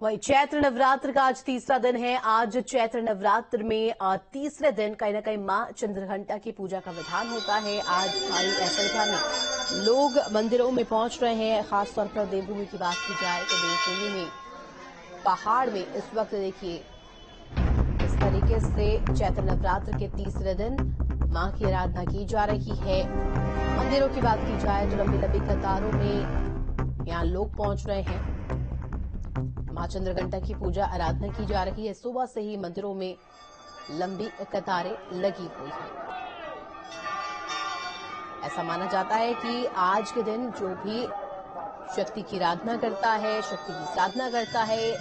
वही चैत्र नवरात्र का आज तीसरा दिन है। आज चैत्र नवरात्र में तीसरे दिन कहीं ना कहीं माँ चंद्रघंटा की पूजा का विधान होता है। आज भारी संख्या में लोग मंदिरों में पहुँच रहे हैं। खासतौर पर देवभूमि की बात की जाए तो देवभूमि में, पहाड़ में इस वक्त देखिए, इस तरीके से चैत्र नवरात्र के तीसरे दिन माँ की आराधना की जा रही है। मंदिरों की बात की जाए तो लंबी लंबी कतारों में यहाँ लोग पहुँच रहे हैं। माँ चंद्रघंटा की पूजा, आराधना की जा रही है। सुबह से ही मंदिरों में लंबी कतारें लगी हुई हैं। ऐसा माना जाता है कि आज के दिन जो भी शक्ति की आराधना करता है, शक्ति की साधना करता है,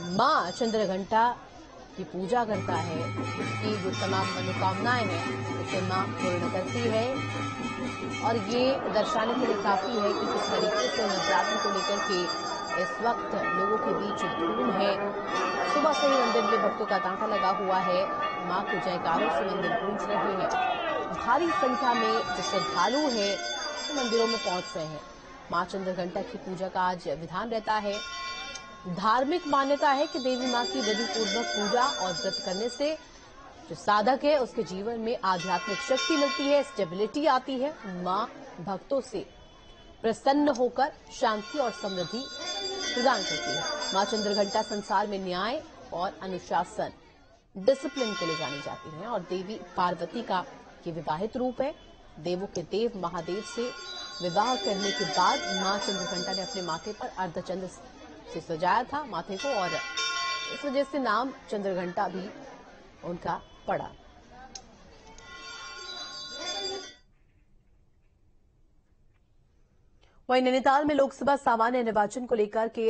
माँ चंद्रघंटा की पूजा करता है, उसकी जो तमाम मनोकामनाएँ हैं, उसे माँ पूर्ण करती है। और ये दर्शाने के लिए काफ़ी है कि किस तरीके से नवरात्र को लेकर के इस वक्त लोगों के बीच धूम है। सुबह से ही मंदिर में भक्तों का तांता लगा हुआ है। माँ के जयकारों से मंदिर गूंज रहे हैं। भारी संख्या में जो श्रद्धालु हैं वो मंदिरों में पहुँच रहे हैं। माँ चंद्रघंटा की पूजा का आज विधान रहता है। धार्मिक मान्यता है कि देवी माँ की विधि पूर्वक पूजा और व्रत करने से जो साधक है, उसके जीवन में आध्यात्मिक शक्ति मिलती है स्टेबिलिटी आती है। माँ भक्तों से प्रसन्न होकर शांति और समृद्धि प्रदान करती है। माँ चंद्रघंटा संसार में न्याय और अनुशासन डिसिप्लिन के लिए जानी जाती है और देवी पार्वती का ये विवाहित रूप है। देवों के देव महादेव से विवाह करने के बाद माँ चंद्रघंटा ने अपने माथे पर अर्धचंद्र से सजाया था माथे को और इस वजह से नाम चंद्रघंटा भी उनका पड़ा। वहीं नैनीताल में लोकसभा सामान्य निर्वाचन को लेकर के